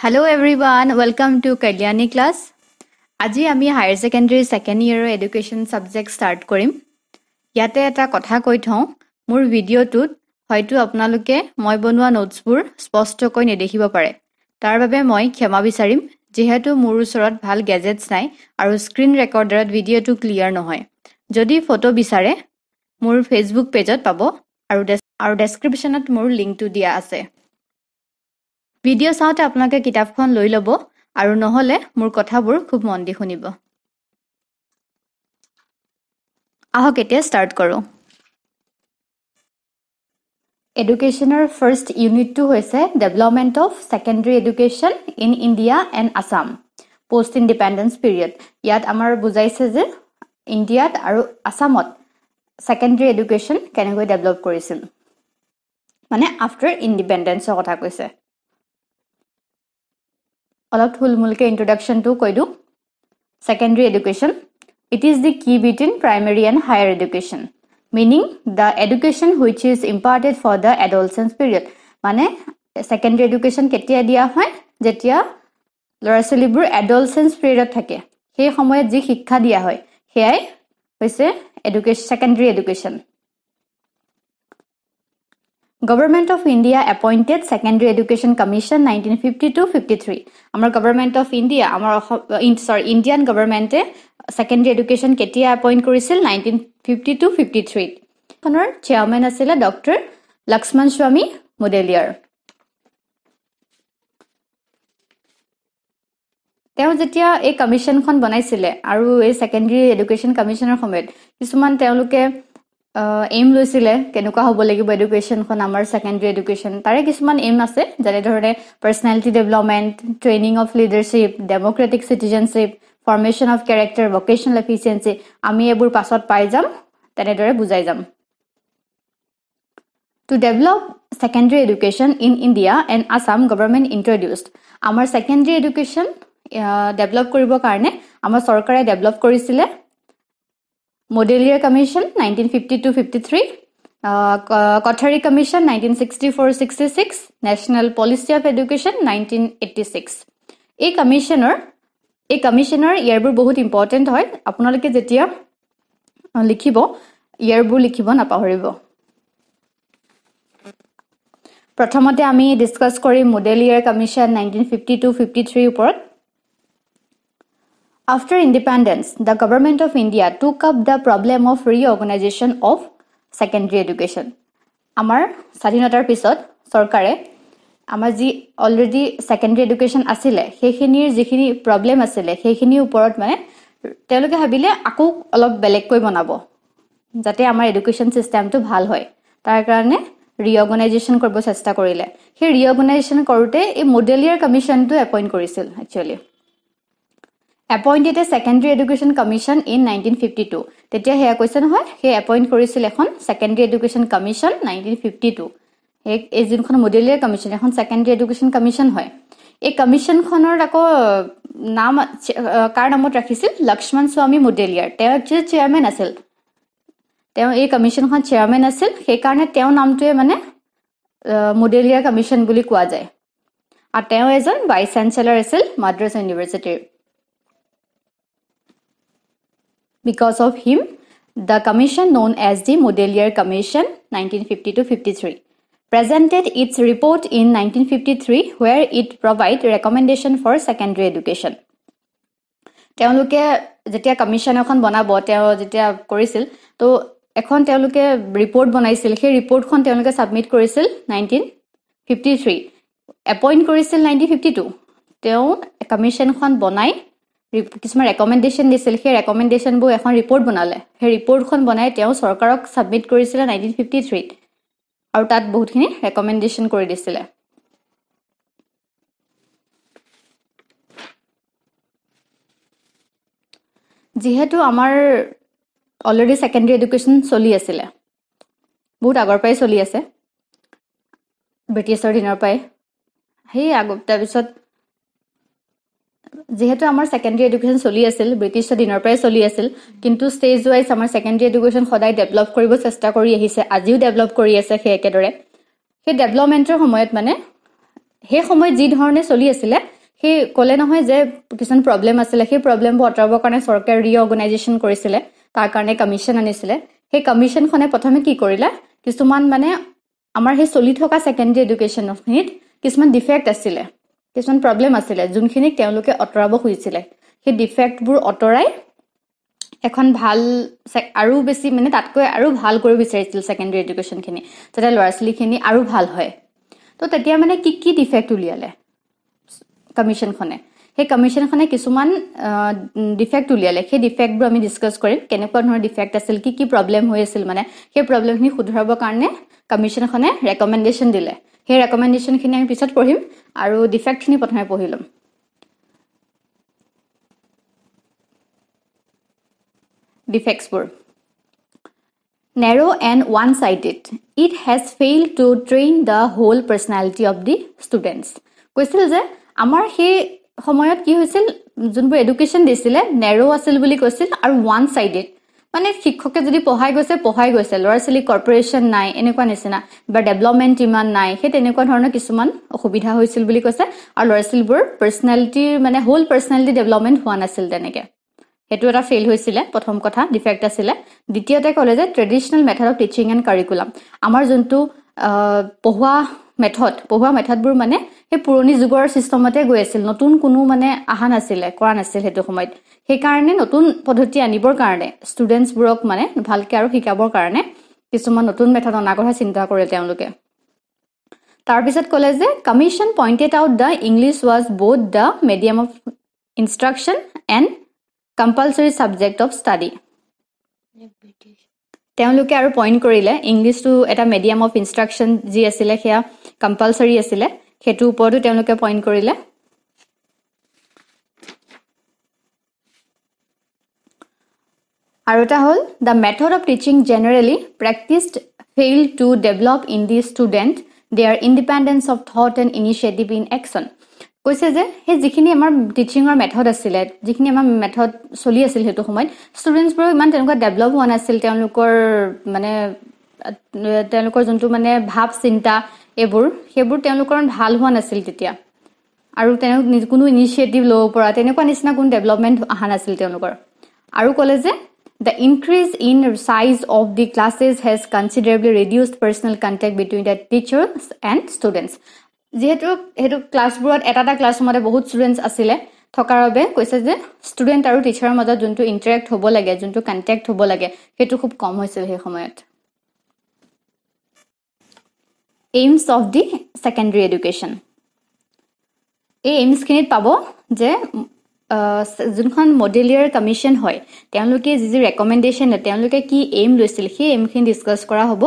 Hello' everyone welcome to Kalyani class আজি আমি higher secondary second year education subject start কৰিম ইয়াতে এটা কথা কৈ থওঁ মোৰ ভিডিঅ'টোত হয়তো আপোনালোকে মই বনোৱা নোটছবোৰ স্পষ্টকৈ নেদেখিব পাৰে তাৰ বাবে মই ক্ষমা বিচাৰিম যিহেতু মোৰ ওচৰত ভাল গেজেটছ নাই আৰু স্ক্ৰীণ ৰেকৰ্ডাৰত ভিডিঅ'টো ক্লিয়াৰ নহয় যদি ফটো বিচাৰে মোৰ ফেচবুক পেজত পাব আৰু আৰু ডেছক্ৰিপশ্যনত মোৰ লিংকটো দিয়া আছে ভিডিঅ' চাওঁতে আপোনালোকে কিতাপখন লৈ ল'ব আৰু নহ'লে মোৰ কথাবোৰ খুব মন দি শুনিব। আহক এতিয়া ষ্টাৰ্ট কৰোঁ। এডুকেশ্যনৰ ফাৰ্ষ্ট ইউনিটটো হৈছে development of secondary education in India and Assam post independence period ইয়াত আমাৰ বুজাইছে যে ইণ্ডিয়াত আৰু আছামত ছেকেণ্ডেৰী এডুকেশ্যন কেনেকৈ ডেভেলপ কৰিছিল। মানে আফটাৰ ইণ্ডিপেণ্ডেঞ্চৰ কথা কৈছে। অলপ থুলমূলকৈ ইণ্ট্ৰডাকশ্যনটো কৈ দিওঁ। Secondary education it is the key between primary and higher education meaning the education which is important for the adolescence period মানে ছেকেণ্ডেৰী এডুকেশ্যন কেতিয়া দিয়া হয়? যেতিয়া ল'ৰা ছোৱালীবোৰ এডলচেঞ্চ পিৰিয়ডত থাকে সেই সময়ত যি শিক্ষা দিয়া হয় সেয়াই হৈছে education secondary education government of India appointed secondary education commission nineteen fifty two fifty three আমাৰ গভৰ্ণমেণ্ট অফ ইণ্ডিয়া আমাৰ অসম চৰি ইণ্ডিয়ান গভৰ্ণমেণ্টে ছেকেণ্ডেৰী এডুকেশ্যন কেতিয়া এপইণ্ট কৰিছিল নাইনটিন ফিফটি টু ফিফটি থ্ৰীত খনৰ চেয়াৰমেন আছিলে ডক্টৰ লক্ষ্মণ স্বামী মুডেলিয়াৰ তেওঁ যেতিয়া এই কমিশ্যনখন বনাইছিলে আৰু এই ছেকেণ্ডেৰী এডুকেশ্যন কমিশ্যনৰ সময়ত কিছুমান তেওঁলোকে এইম লৈছিলে কেনেকুৱা হ'ব লাগিব এডুকেশ্যনখন আমাৰ ছেকেণ্ডেৰী এডুকেশ্যন তাৰে কিছুমান এইম আছে যেনেধৰণে personality development training of leadership democratic citizenship formation of character vocational efficiency আমি এইবোৰ পাছত পাই যাম তেনেদৰে বুজাই যাম। To develop secondary education in India and Assam government introduced আমাৰ ছেকেণ্ডেৰী এডুকেশ্যন ডেভেলপ কৰিবৰ কাৰণে আমাৰ চৰকাৰে ডেভেলপ কৰিছিলে nineteen sixty four sixty six national policy of education nineteen eighty six এই কমিশ্যনৰ এই কমিশ্যনৰ ইয়াৰবোৰ বহুত ইম্পৰ্টেণ্ট হয়। আপোনালোকে যেতিয়া লিখিব ইয়াৰবোৰ লিখিব নাপাহৰিব। প্ৰথমতে আমি ডিছকাছ কৰিম Mudaliar commission nineteen fifty two fifty থ্ৰীৰ ওপৰত। After independence, the government of India took up the problem of reorganization of secondary education. আমাৰ স্বাধীনতাৰ পিছত চৰকাৰে আমাৰ যি অলৰেডি ছেকেণ্ডেৰী এডুকেশ্যন আছিলে সেইখিনিৰ যিখিনি প্ৰব্লেম আছিলে সেইখিনিৰ ওপৰত মানে তেওঁলোকে ভাবিলে আকৌ অলপ বেলেগকৈ বনাব যাতে আমাৰ এডুকেশ্যন ছিষ্টেমটো ভাল হয়। তাৰ কাৰণে ৰিঅৰ্গনাইজেশ্যন কৰিব চেষ্টা কৰিলে। সেই ৰিঅৰ্গনাইজেশ্যন কৰোঁতে এই মডেলিয়াৰ কমিশ্যনটো এপইণ্ট কৰিছিল actually appointed a secondary education commission in nineteen fifty two তেতিয়া সেয়া কৈছে নহয় সেই এপইণ্ট কৰিছিল এখন secondary education commission nineteen fifty two সেই এই যোনখন মডেলিয়াৰ কমিশ্যন এখন ছেকেণ্ডেৰী এডুকেশ্যন কমিশ্যন হয়। এই কমিশ্যনখনৰ আকৌ নাম কাৰ নামত ৰাখিছিল? লক্ষ্মণ স্বামী মডেলিয়াৰ তেওঁ একচুৱেলি চেয়াৰমেন আছিল। তেওঁ এই কমিশ্যনখন চেয়াৰমেন আছিল। সেইকাৰণে তেওঁৰ নামটোৱে মানে মডেলিয়াৰ কমিশ্যন বুলি কোৱা যায়। আৰু তেওঁ এজন ভাইচ চেঞ্চেলৰ আছিল মাদ্ৰাছ ইউনিভাৰ্চিটিৰ Because of him, the commission known as the Modelier Commission 1950-53 presented its report in 1953 where it provide recommendation for secondary education. তেওঁলোকে যেতিয়া কমিশ্যন এখন বনাব তেওঁ যেতিয়া কৰিছিল তো এখন তেওঁলোকে ৰিপৰ্ট বনাইছিল সেই ৰিপৰ্টখন তেওঁলোকে ছাবমিট কৰিছিল নাইনটিন ফিফটি থ্ৰী এপইণ্ট কৰিছিল নাইনটিন ফিফটি টু তেওঁ কমিশ্যনখন বনাই কিছুমান ৰেকমেণ্ডেশ্যন দিছিল সেই ৰেকমেণ্ডেশ্যনবোৰ এখন ৰিপৰ্ট বনালে। সেই ৰিপৰ্টখন বনাই তেওঁ চৰকাৰক ছাবমিট কৰিছিলে নাইনটিন ফিফটি থ্ৰীত আৰু তাত বহুতখিনি ৰেকমেণ্ডেশ্যন কৰি দিছিলে। যিহেতু আমাৰ অলৰেডি ছেকেণ্ডেৰী এডুকেশ্যন চলি আছিলে। বহুত আগৰ পৰাই চলি আছে। ব্ৰিটিছৰ দিনৰ পৰাই। সেই আগ তাৰপিছত যিহেতু আমাৰ ছেকেণ্ডেৰী এডুকেশ্যন চলি আছিল ব্ৰিটিছৰ দিনৰ পৰাই চলি আছিল কিন্তু ষ্টেজ ৱাইজ আমাৰ ছেকেণ্ডেৰী এডুকেশ্যন সদায় ডেভেলপ কৰিব চেষ্টা কৰি আহিছে আজিও ডেভেলপ কৰি আছে সেই একেদৰে। সেই ডেভেলপমেণ্টৰ সময়ত মানে সেই সময়ত যি ধৰণে চলি আছিলে সেই ক'লে নহয় যে কিছুমান প্ৰব্লেম আছিলে সেই প্ৰব্লেমবোৰ আঁতৰাবৰ কাৰণে চৰকাৰে ৰিঅৰ্গেনাইজেশ্যন কৰিছিলে তাৰ কাৰণে কমিশ্যন আনিছিলে। সেই কমিশ্যনখনে প্ৰথমে কি কৰিলে কিছুমান মানে আমাৰ সেই চলি থকা ছেকেণ্ডেৰী এডুকেশ্যনখিনিত কিছুমান ডিফেক্ট আছিলে। কিছুমান প্ৰব্লেম আছিলে যোনখিনিক তেওঁলোকে আঁতৰাব খুজিছিলে। সেই ডিফেক্টবোৰ আঁতৰাই এখন ভাল আৰু বেছি মানে তাতকৈ আৰু ভাল কৰিব বিচাৰিছিল ছেকেণ্ডেৰী এডুকেশ্যনখিনি যাতে ল'ৰা ছোৱালীখিনি আৰু ভাল হয়। তো তেতিয়া মানে কি কি ডিফেক্ট উলিয়ালে? কমিশ্যনখনে সেই কমিশ্যনখনে কিছুমান ডিফেক্ট উলিয়ালে। সেই ডিফেক্টবোৰ আমি ডিছকাছ কৰিম কেনেকুৱা ধৰণৰ ডিফেক্ট আছিল কি কি প্ৰব্লেম হৈ আছিল মানে। সেই প্ৰব্লেমখিনি শুধৰাবৰ কাৰণে কমিশ্যনখনে ৰেকমেণ্ডেশ্যন দিলে। সেই ৰেকমেণ্ডেশ্যনখিনি আমি পিছত পঢ়িম আৰু ডিফেক্টখিনি প্ৰথমে পঢ়ি ল'ম। ডিফেক্টছবোৰ narrow' and one sided it has fail to train the whole personality of the students কৈছিল যে আমাৰ সেই সময়ত কি হৈছিল? যোনবোৰ এডুকেশ্যন দিছিলে নেৰ' আছিল বুলি কৈছিল আৰু ওৱান চাইডেড মানে শিক্ষকে যদি পঢ়াই গৈছে পঢ়াই গৈছে। ল'ৰা ছোৱালী কৰ্পৰেশ্যন নাই এনেকুৱা নিচিনা। বা ডেভেলপমেণ্ট ইমান নাই সেই তেনেকুৱা ধৰণৰ কিছুমান অসুবিধা হৈছিল বুলি কৈছে। আৰু ল'ৰা ছোৱালীবোৰ পাৰ্চনেলিটিৰ মানে হোল পাৰ্চনেলিটি ডেভেলপমেণ্ট হোৱা নাছিল তেনেকৈ। সেইটো এটা ফেইল হৈছিলে প্ৰথম কথা ডিফেক্ট আছিলে। দ্বিতীয়তে ক'লে যে traditional method of teaching and curriculum আমাৰ যোনটো পঢ়োৱা মেথড পঢ়োৱা মেথডবোৰ মানে সেই পুৰণি যুগৰ ছিষ্টেমতে গৈ আছিল। নতুন কোনো মানে অহা নাছিলে কৰা নাছিল সেইটো সময়ত। সেইকাৰণে নতুন পদ্ধতি আনিবৰ কাৰণে ষ্টুডেণ্টছবোৰক মানে ভালকৈ আৰু শিকাবৰ কাৰণে কিছুমান নতুন মেথড অনাৰ কথা চিন্তা কৰে তেওঁলোকে। তাৰপিছত ক'লে যে commission pointed out the English was both the medium of instruction and compulsory subject of study তেওঁলোকে আৰু পইণ্ট কৰিলে ইংলিছটো এটা মেডিয়াম অফ ইনষ্ট্ৰাকশ্যন যি আছিলে সেয়া কম্পালচৰি আছিলে সেইটোৰ ওপৰতো তেওঁলোকে পইণ্ট কৰিলে। আৰু এটা হ'ল the method of teaching generally practiced fail to develop in the student their independence of thought and initiative in action কৈছে যে সেই যিখিনি আমাৰ টিচিঙৰ মেথড আছিলে যিখিনি আমাৰ মেথড চলি আছিল সেইটো সময়ত ষ্টুডেণ্টছবোৰো ইমান তেনেকুৱা ডেভেলপ হোৱা নাছিল তেওঁলোকৰ মানে তেওঁলোকৰ যোনটো মানে ভাৱ চিন্তা এইবোৰ সেইবোৰ তেওঁলোকৰ ভাল হোৱা নাছিল তেতিয়া। আৰু তেওঁ কোনো ইনিচিয়েটিভ ল'ব পৰা তেনেকুৱা নিচিনা কোনো ডেভেলপমেণ্ট অহা নাছিল তেওঁলোকৰ। আৰু ক'লে যে the increase in size of the classes has considerably reduced personal contact between the teachers and students যিহেতু সেইটো ক্লাছবোৰত এটা এটা ক্লাছৰুমতে বহুত ষ্টুডেণ্টছ আছিলে থকাৰ বাবে কৈছে যে ষ্টুডেণ্ট আৰু টিচাৰৰ মাজত যোনটো ইণ্টাৰেক্ট হ'ব লাগে যোনটো কণ্টেক্ট হ'ব লাগে সেইটো খুব কম হৈছিল সেই সময়ত। Aims of the secondary education এই এইমছখিনিত পাব যে যোনখন মডেলিয়াৰ কমিশ্যন হয় তেওঁলোকে যি যি ৰেকমেণ্ডেশ্যন তেওঁলোকে কি এইম লৈছিল সেই এইমখিনি ডিছকাছ কৰা হ'ব।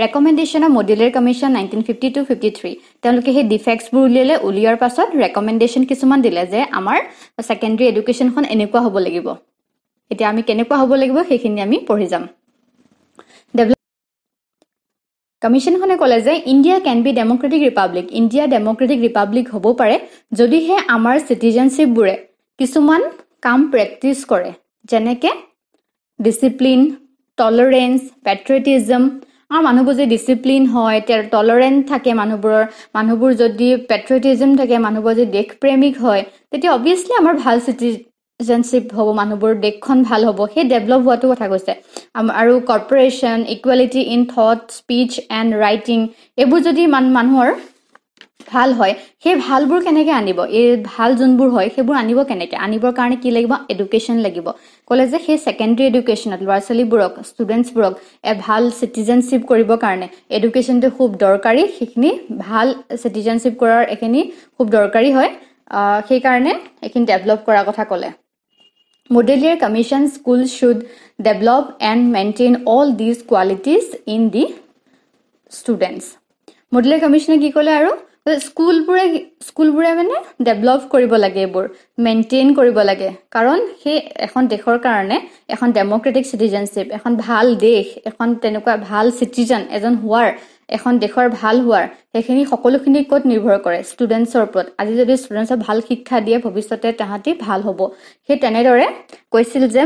Recommendation of Mudaliar commission nineteen fifty two fifty three তেওঁলোকে সেই ডিফেক্টছবোৰ উলিয়ালে উলিওৱাৰ পাছত ৰেকমেণ্ডেশ্যন কিছুমান দিলে যে আমাৰ ছেকেণ্ডেৰী এডুকেশ্যনখন এনেকুৱা হ'ব লাগিব। এতিয়া আমি কেনেকুৱা হ'ব লাগিব সেইখিনি আমি পঢ়ি যাম। কমিশ্যনখনে ক'লে যে India can be democratic republic India democratic republic হ'ব পাৰে যদিহে আমাৰ চিটিজেনশ্বিপবোৰে কিছুমান কাম প্ৰেক্টিচ কৰে। যেনেকৈ ডিচিপ্লিন টলাৰেঞ্চ পেট্ৰিয়টিজম আমাৰ মানুহবোৰ যদি ডিচিপ্লিন হয় টলাৰেণ্ট থাকে মানুহবোৰৰ মানুহবোৰ যদি পেট্ৰিয়টিজম থাকে মানুহবোৰ যদি দেশপ্ৰেমিক হয় তেতিয়া অভিয়াছলি আমাৰ ভাল চিটি চিটিজেনশ্বিপ হ'ব মানুহবোৰ দেশখন ভাল হ'ব সেই ডেভেলপ হোৱাটো কথা কৈছে। আৰু corporation equality in thought speech and writing এইবোৰ যদি মান মানুহৰ ভাল হয় সেই ভালবোৰ কেনেকৈ আনিব? এই ভাল যোনবোৰ হয় সেইবোৰ আনিব কেনেকৈ? আনিবৰ কাৰণে কি লাগিব? এডুকেশ্যন লাগিব। ক'লে যে সেই ছেকেণ্ডেৰী এডুকেশ্যনত ল'ৰা ছোৱালীবোৰক ষ্টুডেণ্টছবোৰক ভাল চিটিজেনশ্বিপ কৰিবৰ কাৰণে এডুকেশ্যনটো খুব দৰকাৰী সেইখিনি ভাল চিটিজেনশ্বিপ কৰাৰ এইখিনি খুব দৰকাৰী হয়। সেইকাৰণে এইখিনি ডেভেলপ কৰাৰ কথা ক'লে। Modelier Commission schools should develop and maintain all these qualities in the students. Modelier Commission কি ক'লে আৰু? স্কুলবোৰে স্কুলবোৰে মানে ডেভেলপ কৰিব লাগে এইবোৰ মেইনটেইন কৰিব লাগে। কাৰণ সেই এখন দেশৰ কাৰণে এখন ডেমক্ৰেটিক চিটিজেনশ্বিপ এখন ভাল দেশ এখন তেনেকুৱা ভাল চিটিজেন এজন হোৱাৰ এখন দেশৰ ভাল হোৱাৰ সেইখিনি সকলোখিনি ক'ত নিৰ্ভৰ কৰে? ষ্টুডেণ্টছৰ ওপৰত। আজি যদি ষ্টুডেণ্টছক ভাল শিক্ষা দিয়ে ভৱিষ্যতে তাহাঁতি ভাল হ'ব। সেই তেনেদৰে কৈছিল যে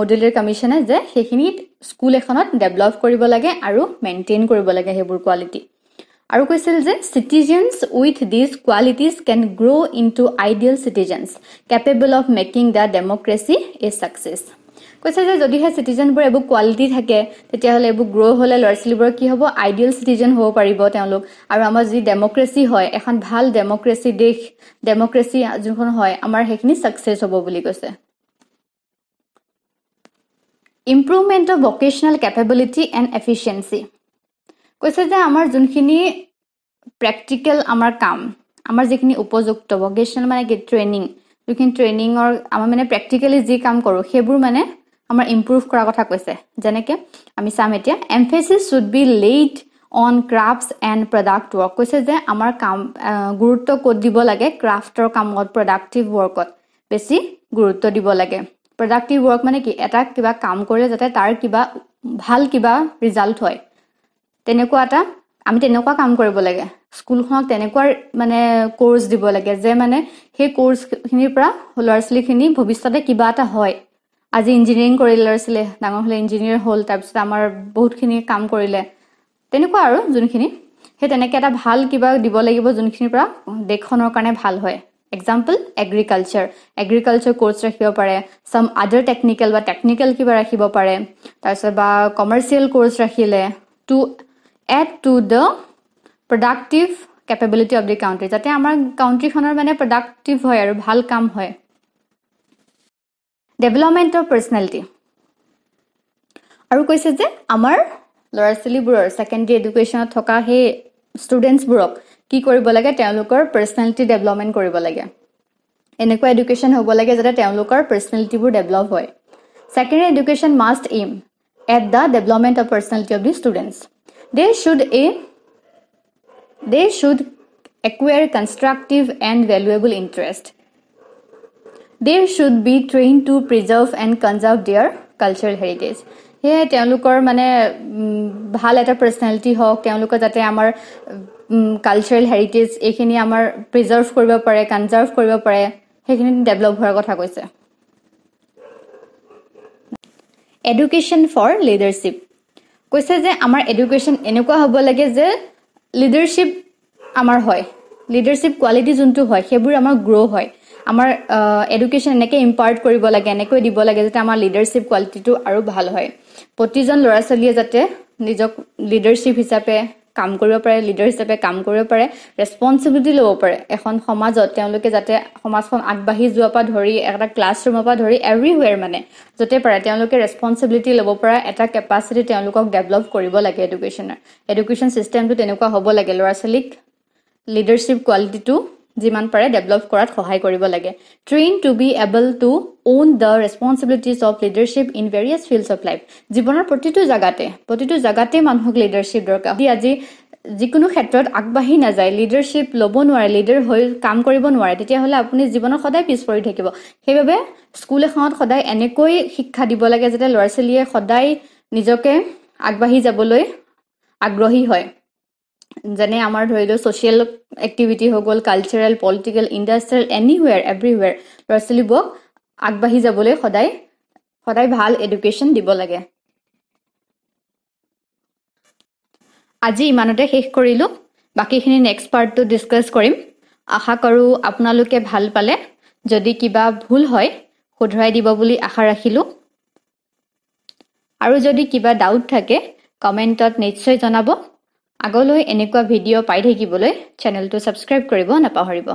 মডেলিয়াৰ কমিশ্যনে যে সেইখিনি স্কুল এখনত ডেভেলপ কৰিব লাগে আৰু মেইনটেইন কৰিব লাগে সেইবোৰ কোৱালিটি আৰু কৈছিল যে citizens with these qualities can grow' into ideal citizens capable of making the democracy a success কৈছে যে যদিহে চিটিজেনবোৰ এইবোৰ কোৱালিটি থাকে তেতিয়াহ'লে এইবোৰ গ্ৰ' হ'লে ল'ৰা ছোৱালীবোৰৰ কি হ'ব? আইডিয়েল চিটিজেন হ'ব পাৰিব তেওঁলোক। আৰু আমাৰ যি ডেমক্ৰেচি হয় এখন ভাল ডেমক্ৰেচি দেশ ডেমক্ৰেচি যোনখন হয় আমাৰ সেইখিনি ছাকচেছ হ'ব বুলি কৈছে। Improvement of vocational capability and efficiency কৈছে যে আমাৰ যোনখিনি প্ৰেক্টিকেল আমাৰ কাম আমাৰ যিখিনি উপযুক্ত ভকেশ্যনেল মানে কি ট্ৰেইনিং যোনখিনি ট্ৰেইনিঙৰ আমাৰ মানে প্ৰেক্টিকেলি যি কাম কৰোঁ সেইবোৰ মানে আমাৰ ইম্প্ৰুভ কৰাৰ কথা কৈছে। যেনেকৈ আমি চাম এতিয়া emphasis should be laid on crafts and product work কৈছে যে আমাৰ কাম গুৰুত্ব ক'ত দিব লাগে? ক্ৰাফ্টৰ কামত প্ৰডাক্টিভ ৱৰ্কত বেছি গুৰুত্ব দিব লাগে। প্ৰডাক্টিভ ৱৰ্ক মানে কি? এটা কিবা কাম কৰিলে যাতে তাৰ কিবা ভাল কিবা ৰিজাল্ট হয়। তেনেকুৱা এটা আমি তেনেকুৱা কাম কৰিব লাগে। স্কুলখনক তেনেকুৱা মানে কোৰ্চ দিব লাগে যে মানে সেই কোৰ্চখিনিৰ পৰা ল'ৰা ছোৱালীখিনি ভৱিষ্যতে কিবা এটা হয়। আজি ইঞ্জিনিয়াৰিং কৰিলে ল'ৰা ছোৱালীয়ে ডাঙৰ হ'লে ইঞ্জিনিয়াৰ হ'ল তাৰপিছত আমাৰ বহুতখিনি কাম কৰিলে। তেনেকুৱা আৰু যোনখিনি। সেই তেনেকৈ এটা ভাল কিবা দিব লাগিব যোনখিনিৰ পৰা দেশখনৰ কাৰণে ভাল হয়। এক্সাম্পল এগ্ৰিকালচাৰ এগ্ৰিকালচাৰ কোৰ্চ ৰাখিব পাৰে। চাম আদাৰ টেকনিকেল বা টেকনিকেল কিবা ৰাখিব পাৰে। তাৰপিছত বা কমাৰ্চিয়েল কোৰ্চ ৰাখিলে। To add to the productive capability of the country যাতে আমাৰ কাউণ্ট্ৰিখনৰ মানে প্ৰডাক্টিভ হয় আৰু ভাল কাম হয়। ডেভেলপমেণ্ট অফ পাৰ্চনেলিটি আৰু কৈছে যে আমাৰ ল'ৰা ছোৱালীবোৰৰ ছেকেণ্ডেৰী এডুকেশ্যনত থকা সেই ষ্টুডেণ্টছবোৰক কি কৰিব লাগে? তেওঁলোকৰ পাৰ্চনেলিটি ডেভেলপমেণ্ট কৰিব লাগে। এনেকুৱা এডুকেশ্যন হ'ব লাগে যাতে তেওঁলোকৰ পাৰ্চনেলিটিবোৰ ডেভেলপ হয়। Secondary education must aim at the development of personality of the students they should a they should acquire constructive and valuable interest they should be train to preserve and conserve their cultural heritage সেয়ে তেওঁলোকৰ মানে ভাল এটা personality হওক তেওঁলোকৰ যাতে আমাৰ cultural heritage এইখিনি আমাৰ প্ৰিজাৰ্ভ কৰিব পাৰে কনজাৰ্ভ কৰিব পাৰে সেইখিনি ডেভেলপ হোৱাৰ কথা কৈছে। এডুকেশ্যন ফৰ লিডাৰশ্বিপ কৈছে যে আমাৰ এডুকেশ্যন এনেকুৱা হ'ব লাগে যে লিডাৰশ্বিপ আমাৰ হয়। লিডাৰশ্বিপ কোৱালিটি যোনটো হয় সেইবোৰ আমাৰ গ্ৰ' হয়। আমাৰ এডুকেশ্যন এনেকৈ ইম্পাৰ্ট কৰিব লাগে এনেকৈ দিব লাগে যাতে আমাৰ লিডাৰশ্বিপ কোৱালিটিটো আৰু ভাল হয়। প্ৰতিজন ল'ৰা ছোৱালীয়ে যাতে নিজক লিডাৰশ্বিপ হিচাপে কাম কৰিব পাৰে লিডাৰ হিচাপে কাম কৰিব পাৰে ৰেচপনচিবিলিটি ল'ব পাৰে। এখন সমাজত তেওঁলোকে যাতে সমাজখন আগবাঢ়ি যোৱাৰ পৰা ধৰি এটা ক্লাছৰুমৰ পৰা ধৰি এভৰিৱেৰ মানে য'তে পাৰে তেওঁলোকে ৰেচপনচিবিলিটি ল'ব পৰা এটা কেপাচিটি তেওঁলোকক ডেভেলপ কৰিব লাগে এডুকেশ্যনৰ এডুকেশ্যন ছিষ্টেমটো তেনেকুৱা হ'ব লাগে ল'ৰা ছোৱালীক লিডাৰশ্বিপ কোৱালিটিটো যিমান পাৰে ডেভেলপ কৰাত সহায় কৰিব লাগে। Train to be able to own the responsibilities of leadership in various fields of life জীৱনৰ প্ৰতিটো জেগাতে প্ৰতিটো জেগাতে মানুহক লিডাৰশ্বিপ দৰকাৰ। আজি যিকোনো ক্ষেত্ৰত আগবাঢ়ি নাযায় লিডাৰশ্বিপ ল'ব নোৱাৰে লিডাৰ হৈ কাম কৰিব নোৱাৰে তেতিয়াহ'লে আপুনি জীৱনত সদায় পিছ পৰি থাকিব। সেইবাবে স্কুল এখনত সদায় এনেকৈ শিক্ষা দিব লাগে যাতে ল'ৰা ছোৱালীয়ে সদায় নিজকে আগবাঢ়ি যাবলৈ আগ্ৰহী হয়। যেনে আমাৰ ধৰি লওক ছ'চিয়েল এক্টিভিটি হৈ গ'ল cultural political industrial anywhere everywhere ল'ৰা ছোৱালীবোৰক আগবাঢ়ি যাবলৈ সদায় সদায় ভাল এডুকেশ্যন দিব লাগে। আজি ইমানতে শেষ কৰিলোঁ। বাকীখিনি নেক্সট পাৰ্টটো ডিছকাছ কৰিম। আশা কৰোঁ আপোনালোকে ভাল পালে। যদি কিবা ভুল হয় শুধৰাই দিব বুলি আশা ৰাখিলোঁ। আৰু যদি কিবা ডাউট থাকে কমেণ্টত নিশ্চয় জনাব। আগলৈ এনেকুৱা ভিডিঅ' পাই থাকিবলৈ চেনেলটো ছাবস্ক্ৰাইব কৰিব নাপাহৰিব।